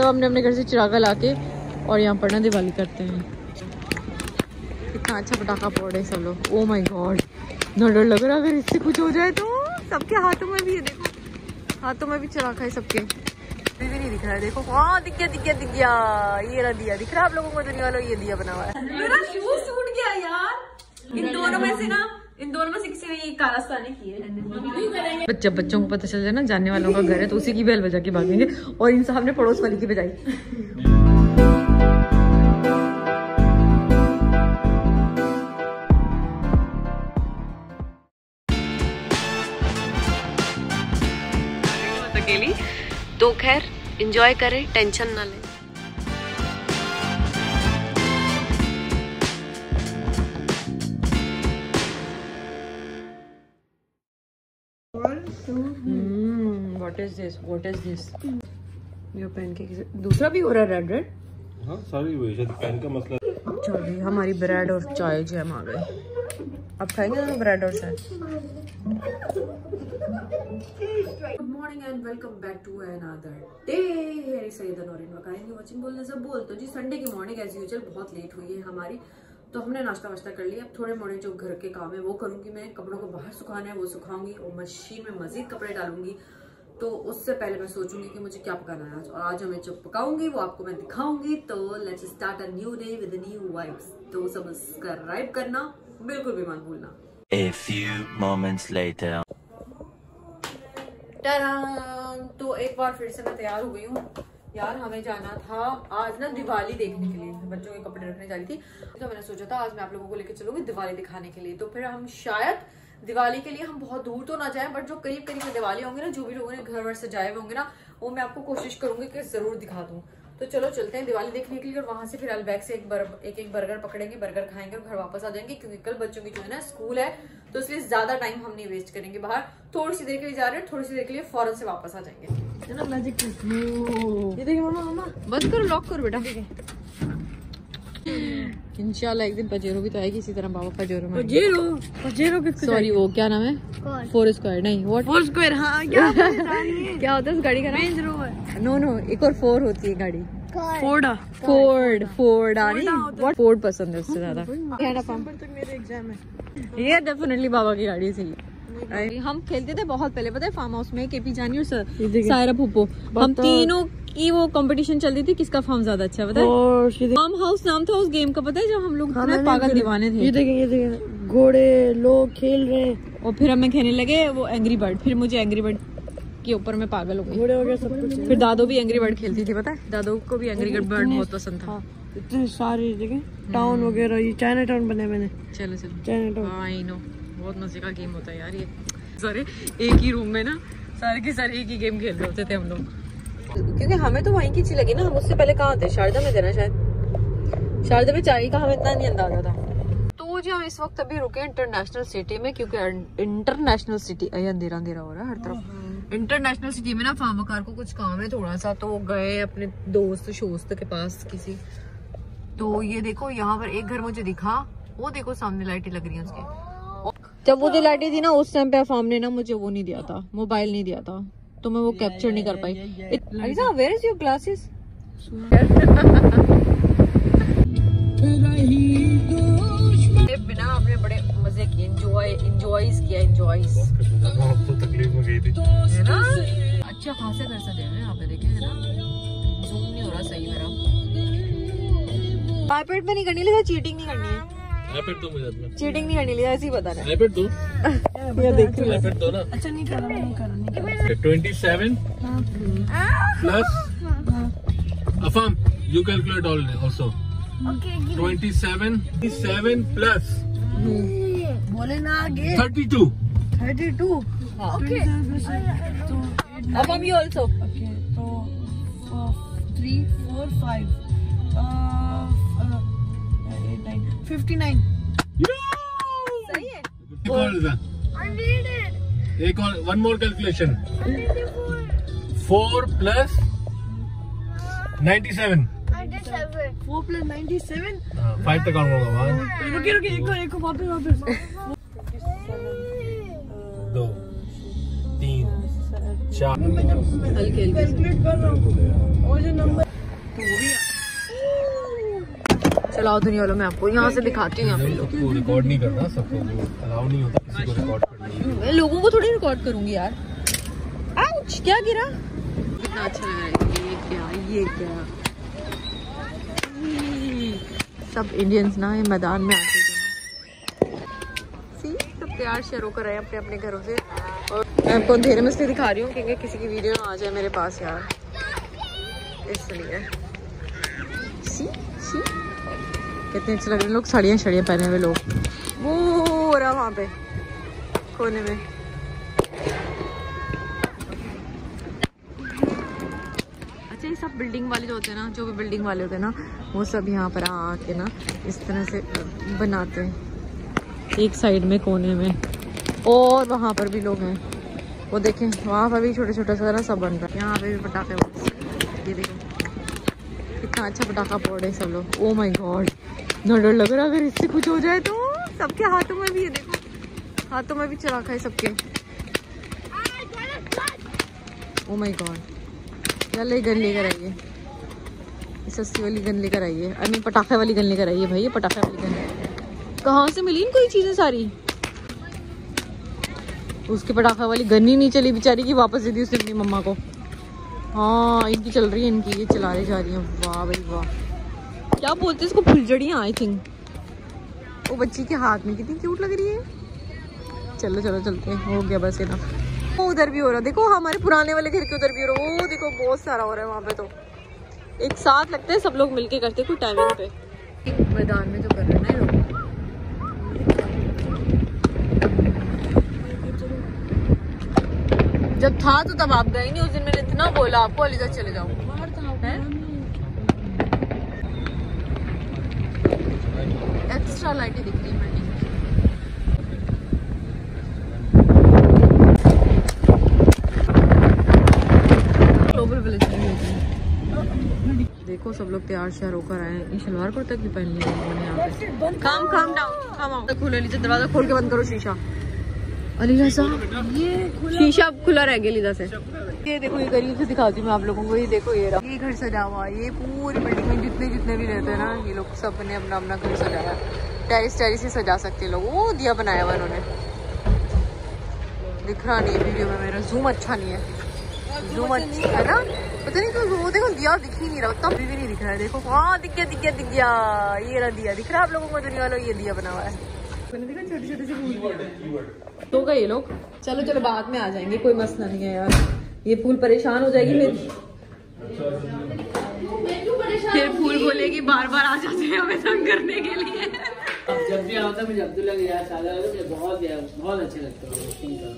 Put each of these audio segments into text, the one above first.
सब हमने अपने घर से चिरागा ला के और यहाँ पर ना दिवाली करते हैं। कितना अच्छा पटाखा फोड़ रहे सब लोग। ओ माई गॉड ना डर लग रहा है, अगर इससे कुछ हो जाए तो। सबके हाथों में भी है, देखो। हाथों में भी चराखा है सबके। अभी भी नहीं दिख रहा है, देखो। हाँ दिख गया दिख गया दिख गया। ये रहा दिया। दिख रहा है आप लोगों को दुनिया वालों ये दिया बना हुआ है। मेरा शूज़ टूट गया यार। इन दोनों में से ना इन दोनों में से किसी ने ये कारस्तानी की है। जब बच्चों को पता चल जाए ना जानने वालों का घर है तो उसी की बेल बजा के भागेंगे और इन साहब ने पड़ोस वाली की बजाई। अकेली। तो खैर इंजॉय करें टेंशन ना लें। What is this what is this ये पेन दूसरा भी हो रहा है रेड रेड हाँ सारी वही शायद पेन का मसला चलिए हमारी ब्रेड और चाय जैम आ गए। अब खाएँगे ना ब्रेड और चाय? Good morning and welcome back to another day here is Syed Naureen वकारेंगे watching बोलने से बोल तो जी संडे की मॉर्निंग एज यूजुअल बहुत लेट हुई है हमारी। तो हमने नाश्ता वाश्ता कर लिया। अब थोड़े मोड़े जो घर के काम है वो करूँगी मैं। कपड़ों को बाहर सुखाना है वो सुखाऊँगी और मशीन में मजीद कपड़े डालूँगी। तो उससे पहले मैं सोचूँगी कि मुझे क्या पकाना है आज। और आज मैं जो पकाऊँगी वो आपको मैं दिखाऊँगी। तो let's start a new day with new vibes तो सब्सक्राइब करना बिल्कुल भी मत भूलना। A few moments later. तो एक बार फिर से मैं तैयार हो गई हूँ। यार हमें जाना था आज ना दिवाली देखने के लिए। बच्चों के कपड़े रखने जा रही थी तो मैंने सोचा था आज मैं आप लोगों को लेकर चलूँगी दिवाली दिखाने के लिए। तो फिर हम शायद दिवाली के लिए हम बहुत दूर तो ना जाएँ बट जो करीब करीब दिवाली होंगे ना जो भी लोगों ने घर वर सजाए हुए होंगे ना वो मैं आपको कोशिश करूँगी कि ज़रूर दिखा दूँ। तो चलो चलते हैं दिवाली देखने के लिए और वहाँ से फिर अलबैग से एक बर, एक एक बर्गर पकड़ेंगे बर्गर खाएँगे और घर वापस आ जाएँगे क्योंकि कल बच्चों की जो है ना स्कूल है तो इसलिए ज़्यादा टाइम हम नहीं वेस्ट करेंगे बाहर। थोड़ी सी देर के लिए जा रहे हैं थोड़ी सी देर के लिए फ़ौरन से वापस आ जाएँगे। मैजिक ये देखिए मामा मामा बंद करो लॉक करो बेटा। इंशाल्लाह एक दिन पजेरो भी तो आएगी इसी तरह बाबा पजेरो में पजेरो? पजेरो किसको सॉरी वो क्या नाम है? फोर स्क्वायर नहीं व्हाट फोर स्क्वायर हाँ क्या क्या होता है उस गाड़ी का नाम? रेंज रोवर नो नो एक और फोर होती है गाड़ी। फोर्डा फोर्ड फोर्ड आ रही? व्हाट फोर्ड पसंद है उससे ज़्यादा। दिसंबर तक मेरे एग्ज़ाम है। ये डेफिनेटली बाबा की गाड़ी थी। हम खेलते थे बहुत पहले पता है फार्म हाउस में केपी जानी और सायरा फूफो। हम तीनों की वो कंपटीशन चल रही थी किसका फार्म ज़्यादा अच्छा है पता है? फार्म हाउस नाम था उस गेम का पता है जब हम लोग इतने पागल दीवाने थे। ये देखें ये देखें। घोड़े लोग खेल रहे और फिर हमें खेलने लगे वो एंग्री बर्ड फिर मुझे एंग्री बर्ड के ऊपर मैं पागल हो गई। घोड़े वगैरह सब कुछ फिर दादो भी एंग्री बर्ड खेलती थी पता है? दादो को भी एंग्री बर्ड बहुत पसंद था। हाँ इतने सारे देखें टाउन वगैरह ये चाइना टाउन बने मैंने। चलो चलो। चाइना टाउन आई नो बहुत मज़े का गेम होता है यार ये। सारे एक ही रूम में ना सारे के सारे एक ही गेम खेल रहे होते थे हम लोग। क्योंकि हमें तो वहीं की अच्छी लगी ना हम उससे पहले कहाँ थे? शारदा में थे ना शायद। शारदा में चाय का हमें इतना नहीं अंदाज़ा था। तो जी हम इस वक्त अभी रुके इंटरनेशनल सिटी में क्योंकि इंटरनेशनल सिटी अंधेरा अंधेरा हो रहा है हर तरफ़। इंटरनेशनल सिटी में ना फार्माकार को कुछ काम है थोड़ा सा तो गए अपने दोस्त शोस्त के पास किसी। तो ये देखो यहाँ पर एक घर मुझे दिखा वो देखो सामने लाइटें लग रही है उसके। जब वो जो लाइटें थी ना उस टाइम पे फार्म ने ना मुझे वो नहीं दिया था मोबाइल नहीं दिया था। तो मैं वो कैप्चर नहीं कर पाई। Aliza where is your glasses बिना आपने बड़े मज़े किए एंजॉय एंजॉयज किया एंजॉयज तो तकलीफ़ में गई थी है ना? अच्छा खासे कर सकते हैं यहाँ पे देखे है ना? जूम नहीं हो रहा सही मेरा। आईपैड पे नहीं करनी लिया चीटिंग नहीं करनी। है आईपैड तो मुझे चीटिंग नहीं करनी लिया ऐसे ही बता रहा आईपैड दो ये देख रही आईपैड दो ना अच्छा नहीं करा नहीं करा नहीं करा। Twenty seven plus अफाम you calculate all also twenty seven seven plus बोले ना आगे। Thirty two thirty two okay तो अब यू ऑल्सो तो three four five fifty nine सही है। एक और one more calculation four plus ninety seven four plus ninety seven five तक काउंट होगा वन रुकिए रुकिए एक और एक और वापस वापस दो तीन चार। कैलकुलेट कर रहा हूँ। और जो नंबर आओ दुनिया वालों मैं आपको यहाँ से दिखाती हूँ। यहाँ रिकॉर्ड नहीं करना सबको अलाउ नहीं होता किसी को रिकॉर्ड करना मैं लोगों को थोड़ी रिकॉर्ड करूँगी यार। आउच क्या गिरा? कितना अच्छा लग रहा है ये क्या ये क्या? सब इंडियंस ना ये मैदान में आते थे सी सब तैयार शेयर होकर आए अपने अपने घरों से। और मैं आपको अंधेरे में इसलिए दिखा रही हूँ क्योंकि किसी की वीडियो ना आ जाए मेरे पास यार। इसलिए। सी सी कितने अच्छे लग रहे लोग साड़ियाँ शड़ियाँ पहने हुए लोग। वो हो रहा वहाँ पे, कोने में। अच्छा ये सब बिल्डिंग वाले जो होते हैं ना, जो भी बिल्डिंग वाले होते हैं ना, वो सब यहाँ पर आके ना, इस तरह से बनाते हैं। एक साइड में, कोने में। और वहाँ पर भी लोग हैं। वो देखें, वहाँ पर भी छोटे छोटे सा सब बन रहा है। यहाँ पे भी पटाखे ये देखो, कितना अच्छा पटाखा फोड़ रहे सब लोग। ओ माई गॉड ना डर लग रहा है, अगर इससे कुछ हो जाए तो। सबके हाथों में भी ये देखो। हाथों में भी चलाखा है सबके। ओ माय गॉड चल गन लेकर आइए। सस्ती वाली गन लेकर आइए। मीन पटाखे वाली गन लेकर आइए भाई, ये पटाखे वाली गन। कहाँ से मिली इनको ये चीज़ें सारी? उसकी पटाखा वाली गन ही नहीं चली बेचारी की, वापस दे दी उसने अपनी मम्मा को। हाँ इनकी चल रही है, इनकी। ये चला रही जा रही है। वाह भाई, वाह। क्या बोलते हैं, इसको फुलझड़ियाँ आई थिंक वो बच्ची के हाथ में कितनी क्यूट लग रही है। चलो चलो, चलते हैं। हो गया बस ना वो उधर भी हो रहा देखो, हमारे पुराने वाले घर के उधर भी हो रहा वो देखो, बहुत सारा हो रहा है वहाँ पे तो। एक साथ लगता है सब लोग मिलके करते कोई टाइमिंग पे। मैदान में जो कर रहे हैं ना लोग। जब था तो तब आप गए नहीं, उस दिन मैंने इतना बोला, आपको अलीगढ़ चले जाओ एक्स्ट्रा लाइटें दिख रही हैं बिल्डिंग देखो सब लोग तैयार श्यार होकर आए हैं। ये शलवार कुर्ता की पहन लिया उन्होंने यहाँ पे? काम काम डाउन काम आओ खोलो लीजिए दरवाज़ा खोल के बंद करो शीशा। अलीजा साहब ये शीशा खुला रह गया लीजा से। ये देखो ये करीब से दिखाती हूँ मैं आप लोगों को ये देखो ये रहा। ये घर सजा हुआ ये पूरी बिल्डिंग में जितने जितने भी रहते हैं ना ये लोग सबने अपना अपना घर सजाया। टेरिस टेरिस ही सजा सकते हैं लोग। वो दिया बनाया हुआ उन्होंने दिख रहा नहीं है वीडियो में मेरा जूम अच्छा नहीं है। जूम अच्छा है ना? पता नहीं क्यों वो देखो दिया दिख ही नहीं रहा उतना भी नहीं दिख रहा है देखो। हाँ दिख गया दिख गया दिख गया। ये रहा दिया दिख रहा है आप लोगों को दुनिया वालों ये दिया बना हुआ है। देखा छोटे छोटे से फूल तो गए ये लोग। चलो चलो बाद में आ जाएँगे कोई मसला नहीं है यार। ये फूल परेशान हो जाएगी मेरी। फिर फूल बोलेगी बार बार आ जाते हैं हमें तंग करने के लिए। जब भी आता मुझे अब्दुल्ला के याद ताज़ा है मुझे बहुत बहुत अच्छा लगता है।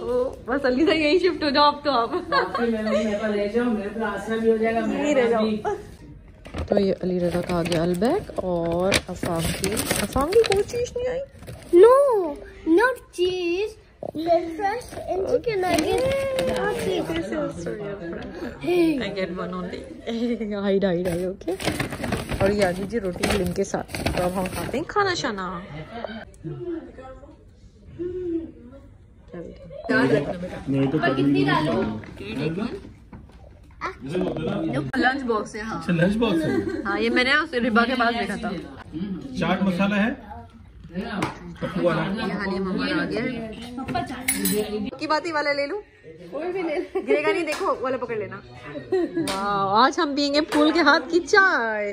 ओ, बस अली से यही शिफ्ट हो जाओ अब तो आप। मेरे मेरे पास ले जाओ मेरे पास आसरा भी हो जाएगा मेरे रह तो ये अली रजा का आ गया अलबैक और अफाम की। अफाम की कोई चीज़ नहीं आई? No not cheese. Let's fresh and chicken nuggets. I get one only. Hide hide hide okay और ये आ जी रोटी लिम के साथ। तो अब हम खाते हैं खाना शाना। लंच बॉक्स है हाँ। अच्छा लंच बॉक्स है हाँ ये मैंने उस रिबा के पास देखा था। चाट मसाला है? पप्पू वाला ये हालिया मेहमान आ गया। है की बात ही वाला ले लूँ? गिरेगा नहीं, देखो, वाला पकड़ लेना। आज हम पियेंगे फूल के हाथ की चाय।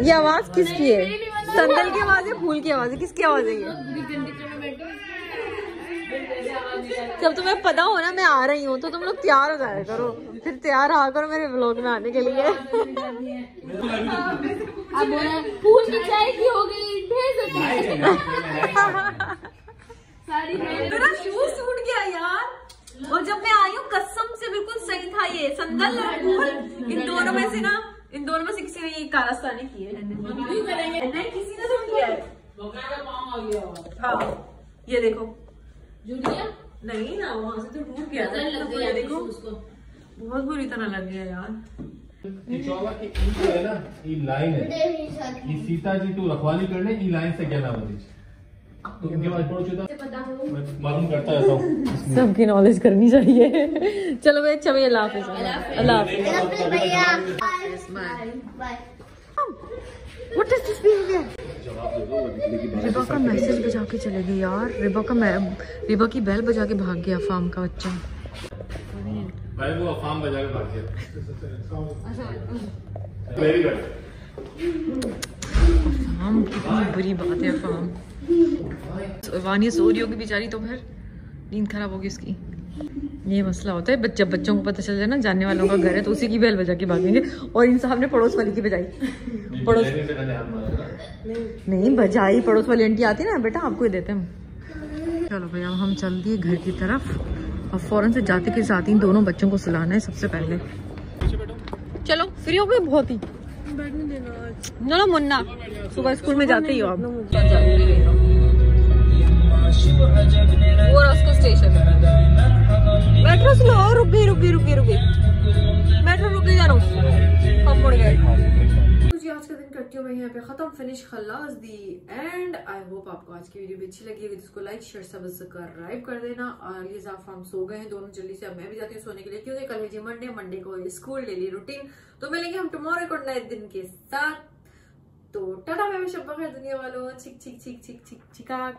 ये आवाज़ किसकी है? संदल की आवाज़ है फूल की आवाज़ है? किसकी आवाज़ है ये? जब तुम्हें पता हो ना, मैं आ रही हूँ तो तुम लोग तैयार हो जाया करो। फिर तैयार आ करो मेरे व्लॉग में आने के लिए। फूल की चाय की हो गई भेज मेरा शूज़ टूट गया यार। और जब मैं आई हूँ कसम से बिल्कुल सही था ये। संदल और फूल इन दोनों में से ना इन दोनों में से किसी ने ये कारस्तानी की है नहीं किसी ने तो किया। है हाँ ये देखो। नहीं ना वहाँ से तो टूट गया था। ये देखो। बहुत बुरी तरह लग गया यार। ये की है ना ई लाइन है। ये सीता जी तू रखवाली करने ई लाइन से क्या नाम है? मालूम करता रहता हूँ। सबकी नॉलेज करनी चाहिए। चलो भाई अच्छा भैया अल्लाह हाफिज। अल्लाह हाफिज। भैया bye bye what is this behaviour Riba का मैसेज बजा के चले गए यार। रिबा का रिबा की बेल बजा के भाग गया फार्म का बच्चा। भाई वो अफाम बजा के भाग गया। वेरी गुड फार्म कितनी बुरी बात है फार्म वानिया सो रही होगी बेचारी तो फिर। नींद खराब होगी उसकी ये मसला होता है बच्चा बच्चों को पता चल जाए ना जानने वालों का घर है तो उसी की बेल बजा के भागेंगे। और इन साहब ने पड़ोस वाली की बजाई। पड़ोस नहीं बजाई पड़ोस वाली आंटी आती है ना बेटा आपको ही देते हैं हम। चलो भैया हम चल दिए घर की तरफ़। और फ़ौरन से जाते के साथ ही दोनों बच्चों को सुलाना है सबसे पहले। चलो, फ्री हो गए बहुत ही। चलो मुन्ना। सुबह स्कूल में जाते ही हो आप। वो स्टेशन मेट्रो स्लो रुक गई रुक गई रुक। गई रुक गई मेट्रो रुक गई जानो हम मुड़ गए। आज का दिन करती हूँ मैं यहाँ पे। खत्म फिनिश खल्लास दी। एंड आई होप आपको आज की वीडियो भी अच्छी लगी होगी तो लाइक शेयर सब्सक्राइब कर देना। और ये जाफ हम सो गए हैं दोनों जल्दी से। अब मैं भी जाती हूँ सोने के लिए, क्योंकि कल है जी मंडे मंडे को स्कूल डेली रूटीन तो मिलेंगे हम टुमारो को नए दिन के साथ। तो टाटा, मैं शब्बा खैर, दुनिया वालों। छिक छिक छिक छिक छिक छिका